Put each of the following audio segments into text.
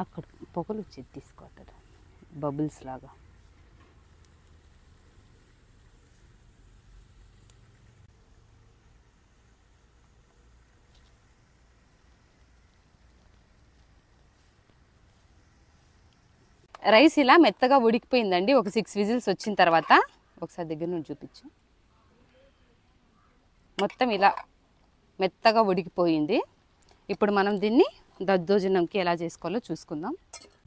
అక్కడ పొగలు వచ్చేది తీసుకోవట్లేదు బబుల్స్ లాగా. రైస్ ఇలా మెత్తగా ఉడికిపోయిందండి. ఒక సిక్స్ విజిల్స్ వచ్చిన తర్వాత ఒకసారి దగ్గర నుండి చూపించు. మొత్తం ఇలా మెత్తగా ఉడికిపోయింది. ఇప్పుడు మనం దీన్ని దద్దోజనంకి ఎలా చేసుకోవాలో చూసుకుందాం.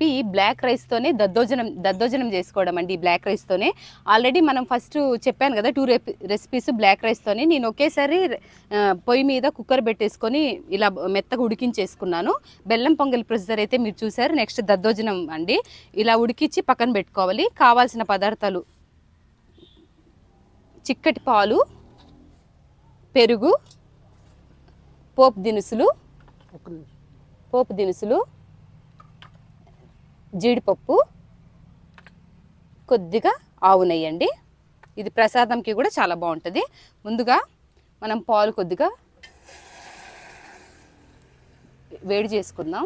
ఈ బ్లాక్ రైస్తోనే దద్దోజనం దద్దోజనం చేసుకోవడం అండి బ్లాక్ రైస్తోనే ఆల్రెడీ మనం ఫస్ట్ చెప్పాను కదా టూ రెసిపీస్ బ్లాక్ రైస్తోనే నేను ఒకేసారి పొయ్యి మీద కుక్కర్ పెట్టేసుకొని ఇలా మెత్తగా ఉడికించేసుకున్నాను. బెల్లం పొంగల్ ప్రొసెసర్ అయితే మీరు చూసారు నెక్స్ట్ దద్దోజనం అండి. ఇలా ఉడికించి పక్కన పెట్టుకోవాలి. కావాల్సిన పదార్థాలు చిక్కటి పాలు పెరుగు పోపు దినుసులు నిమిషం. పోపు దినుసులు జీడిపప్పు కొద్దిగా ఆవు నెయ్యండి ఇది ప్రసాదంకి కూడా చాలా బాగుంటుంది. ముందుగా మనం పాలు కొద్దిగా వేడి చేసుకుందాం.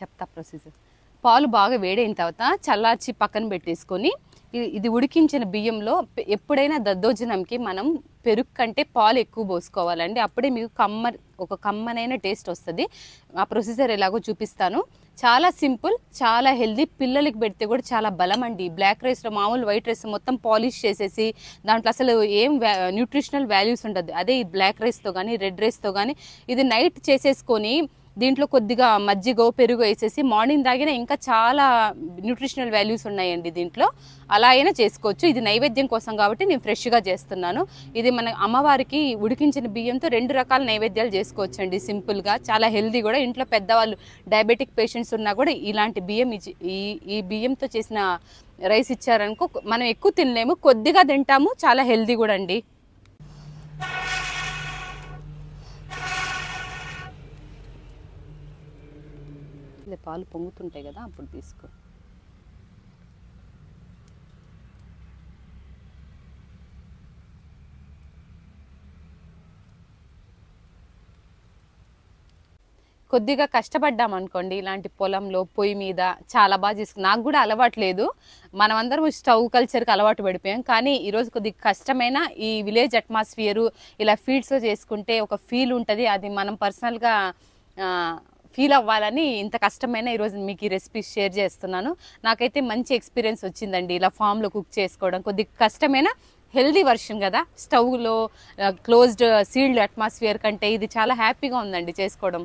చెప్తా ప్రొసీజర్ పాలు బాగా వేడైన తర్వాత చల్లార్చి పక్కన పెట్టేసుకొని ఇది ఉడికించిన బియ్యంలో ఎప్పుడైనా దద్దోజనంకి మనం పెరుగు కంటే పాలు ఎక్కువ పోసుకోవాలండి. అప్పుడే మీకు కమ్మ ఒక కమ్మనైన టేస్ట్ వస్తుంది. ఆ ప్రొసీజర్ ఎలాగో చూపిస్తాను. చాలా సింపుల్ చాలా హెల్దీ పిల్లలకి పెడితే కూడా చాలా బలం అండి. బ్లాక్ రైస్లో మామూలు వైట్ రైస్ మొత్తం పాలిష్ చేసేసి దాంట్లో అసలు ఏం న్యూట్రిషనల్ వాల్యూస్ ఉండదు. అదే ఈ బ్లాక్ రైస్తో కానీ రెడ్ రైస్తో కానీ ఇది నైట్ చేసేసుకొని దీంట్లో కొద్దిగా మజ్జిగో పెరుగు వేసేసి మార్నింగ్ తాగినా ఇంకా చాలా న్యూట్రిషనల్ వాల్యూస్ ఉన్నాయండి దీంట్లో. అలా అయినా చేసుకోవచ్చు. ఇది నైవేద్యం కోసం కాబట్టి నేను ఫ్రెష్గా చేస్తున్నాను. ఇది మన అమ్మవారికి ఉడికించిన బియ్యంతో రెండు రకాల నైవేద్యాలు చేసుకోవచ్చు అండి సింపుల్గా. చాలా హెల్దీ కూడా. ఇంట్లో పెద్దవాళ్ళు డయాబెటిక్ పేషెంట్స్ ఉన్నా కూడా ఇలాంటి బియ్యం ఈ ఈ బియ్యంతో చేసిన రైస్ ఇచ్చారనుకో మనం ఎక్కువ తినలేము. కొద్దిగా తింటాము. చాలా హెల్దీ కూడా అండి. ఇది పాలు పొంగుతుంటాయి కదా అప్పుడు తీసుకో. కొద్దిగా కష్టపడ్డాం అనుకోండి ఇలాంటి పొలంలో పొయ్యి మీద చాలా బాగా చేసుకు నాకు కూడా అలవాటు లేదు. మనమందరం స్టవ్ కల్చర్కి అలవాటు పడిపోయాం. కానీ ఈరోజు కొద్దిగా కష్టమైన ఈ విలేజ్ అట్మాస్ఫియరు ఇలా ఫీడ్స్లో చేసుకుంటే ఒక ఫీల్ ఉంటుంది. అది మనం పర్సనల్గా ఫీల్ అవ్వాలని ఇంత కష్టమైన ఈరోజు మీకు ఈ రెసిపీ షేర్ చేస్తున్నాను. నాకైతే మంచి ఎక్స్పీరియన్స్ వచ్చిందండి ఇలా ఫామ్లో కుక్ చేసుకోవడం. కొద్దిగా కష్టమైన హెల్దీ వర్షన్ కదా స్టవ్లో క్లోజ్డ్ సీల్డ్ అట్మాస్ఫియర్ కంటే ఇది చాలా హ్యాపీగా ఉందండి చేసుకోవడం.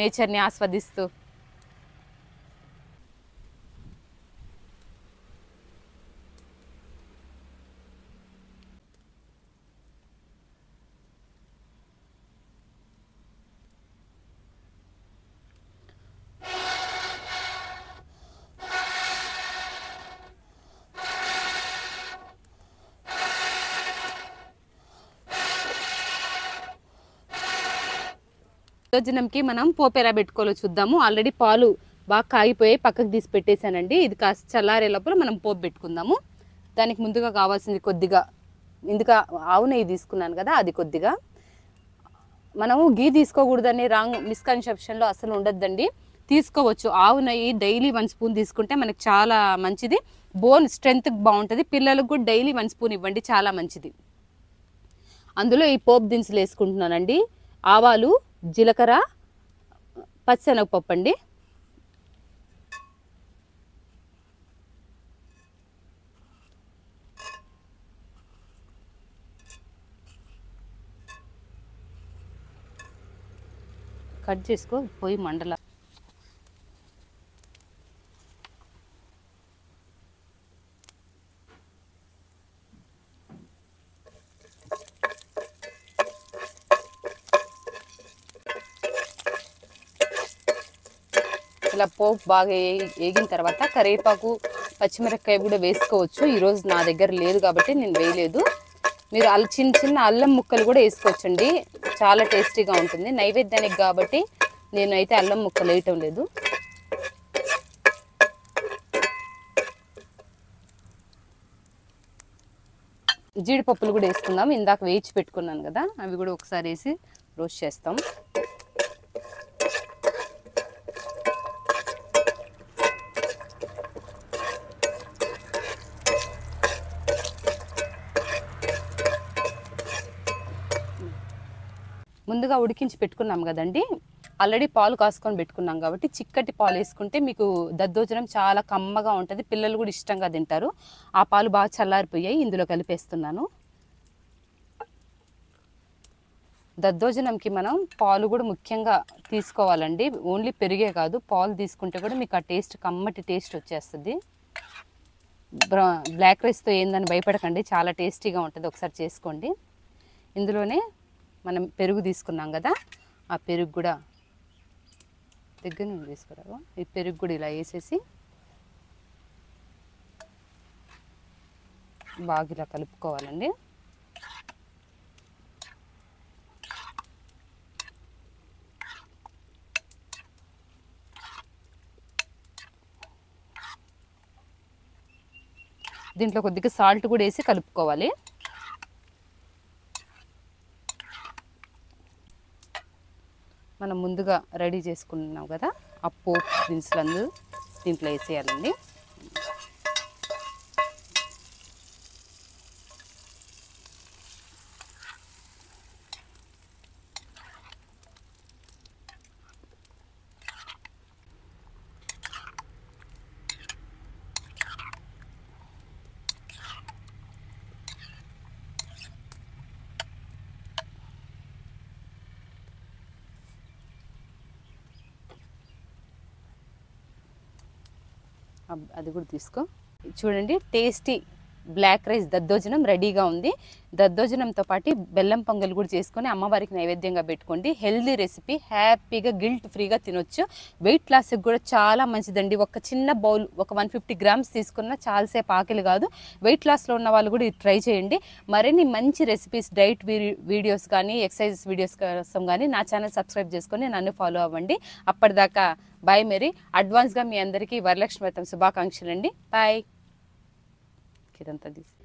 నేచర్ని ఆస్వాదిస్తూ. భోజనంకి మనం పోపేరా పెట్టుకోవాలో చూద్దాము. ఆల్రెడీ పాలు బాగా కాగిపోయి పక్కకు తీసి పెట్టేశానండి. ఇది కాస్త చల్లారే లోపల మనం పోపు పెట్టుకుందాము. దానికి ముందుగా కావాల్సింది కొద్దిగా ఇందుక ఆవు నెయ్యి తీసుకున్నాను కదా అది కొద్దిగా. మనము గీ తీసుకోకూడదని రాంగ్ మిస్కన్సెప్షన్లో అసలు ఉండొద్దండి. తీసుకోవచ్చు. ఆవు నెయ్యి డైలీ వన్ స్పూన్ తీసుకుంటే మనకి చాలా మంచిది. బోన్ స్ట్రెంత్కి బాగుంటుంది. పిల్లలకు కూడా డైలీ వన్ స్పూన్ ఇవ్వండి చాలా మంచిది. అందులో ఈ పోపు దినుసులు వేసుకుంటున్నానండి. ఆవాలు జీలకర్ర పచ్చనగపప్పు అండి. కట్ చేసుకో పోయి మండల ఇలా పోపు బాగా వేగిన తర్వాత కరివేపాకు పచ్చిమిరపకాయ కూడా వేసుకోవచ్చు. ఈరోజు నా దగ్గర లేదు కాబట్టి నేను వేయలేదు. మీరు అల్ చిన్న చిన్న అల్లం ముక్కలు కూడా వేసుకోవచ్చండి. చాలా టేస్టీగా ఉంటుంది. నైవేద్యానికి కాబట్టి నేనైతే అల్లం ముక్కలు వేయటం లేదు. జీడిపప్పులు కూడా వేసుకుందాం. ఇందాక వేయించి పెట్టుకున్నాను కదా అవి కూడా ఒకసారి వేసి రోస్ట్ చేస్తాం. ముందుగా ఉడికించి పెట్టుకున్నాం కదండి. ఆల్రెడీ పాలు కాసుకొని పెట్టుకున్నాం కాబట్టి చిక్కటి పాలు వేసుకుంటే మీకు దద్దోజనం చాలా కమ్మగా ఉంటుంది. పిల్లలు కూడా ఇష్టంగా తింటారు. ఆ పాలు బాగా చల్లారిపోయాయి. ఇందులో కలిపేస్తున్నాను. దద్దోజనంకి మనం పాలు కూడా ముఖ్యంగా తీసుకోవాలండి. ఓన్లీ పెరిగే కాదు పాలు తీసుకుంటే కూడా మీకు ఆ టేస్ట్ కమ్మటి టేస్ట్ వచ్చేస్తుంది. బ్లాక్ రైస్తో ఏందని భయపడకండి. చాలా టేస్టీగా ఉంటుంది. ఒకసారి చేసుకోండి. ఇందులోనే మనం పెరుగు తీసుకున్నాం కదా ఆ పెరుగు కూడా దగ్గర నుండి తీసుకురావు. ఈ పెరుగు కూడా ఇలా వేసేసి బాగా ఇలా కలుపుకోవాలండి. దీంట్లో కొద్దిగా సాల్ట్ కూడా వేసి కలుపుకోవాలి. మనం ముందుగా రెడీ చేసుకున్నాం కదా ఆ పోపు దినుసులందు దీంట్లో వేసేయాలండి. అది కూడా తీసుకో. చూడండి టేస్టీ బ్లాక్ రైస్ దద్దోజనం రెడీగా ఉంది. దద్దోజనంతో పాటు బెల్లం పొంగల్ కూడా చేసుకొని అమ్మవారికి నైవేద్యంగా పెట్టుకోండి. హెల్దీ రెసిపీ హ్యాపీగా గిల్ట్ ఫ్రీగా తినొచ్చు. వెయిట్ లాస్కి కూడా చాలా మంచిదండి. ఒక చిన్న బౌల్ ఒక వన్ ఫిఫ్టీ గ్రామ్స్ తీసుకున్న చాలాసేపు ఆకలి కాదు. వెయిట్ లాస్లో ఉన్న వాళ్ళు కూడా ఇది ట్రై చేయండి. మరిన్ని మంచి రెసిపీస్ డైట్ వీడియోస్ కానీ ఎక్సర్సైజెస్ వీడియోస్ కోసం కానీ నా ఛానల్ సబ్స్క్రైబ్ చేసుకొని నన్ను ఫాలో అవ్వండి. అప్పటిదాకా బాయ్ మరి అడ్వాన్స్గా మీ అందరికీ వరలక్ష్మి వ్రతం శుభాకాంక్షలు అండి బాయ్ ఇదంతా తీసి